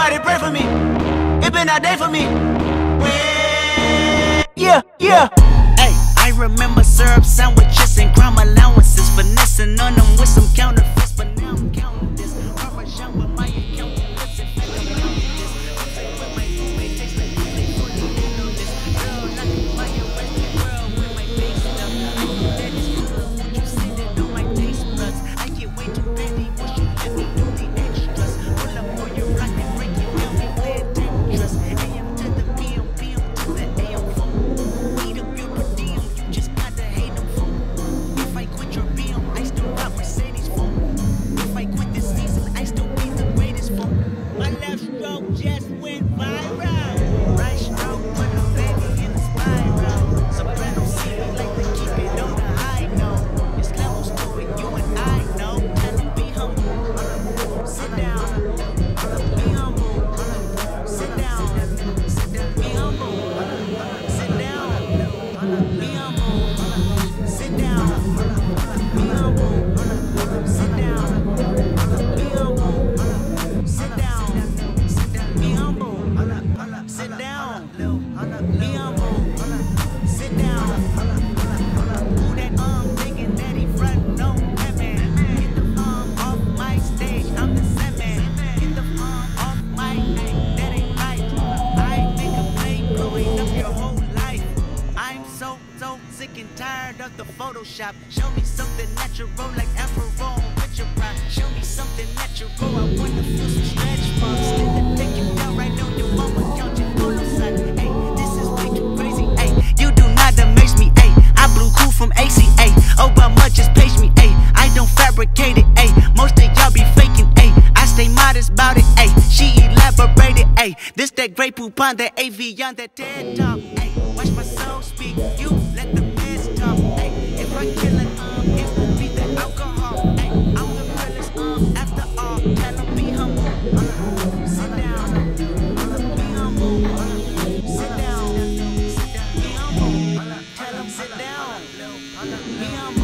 Somebody pray for me. It been a day for me. Yeah, yeah. tired of the Photoshop. Show me something natural like Aperol with your pride. Show me something natural. I want to feel some stretch marks. Then to take you down right on your mama couch and pull no sign. Hey, this is like you crazy. Hey, you do not amaze me. Hey, I blew cool from ACA. Obama just paged me. Hey, I don't fabricate it. Hey, most of y'all be faking. Hey, I stay modest about it. Hey, she elaborated. Hey, this that great poupon, that AV on that dead dog. Hey, watch my soul speak. You Me, I'm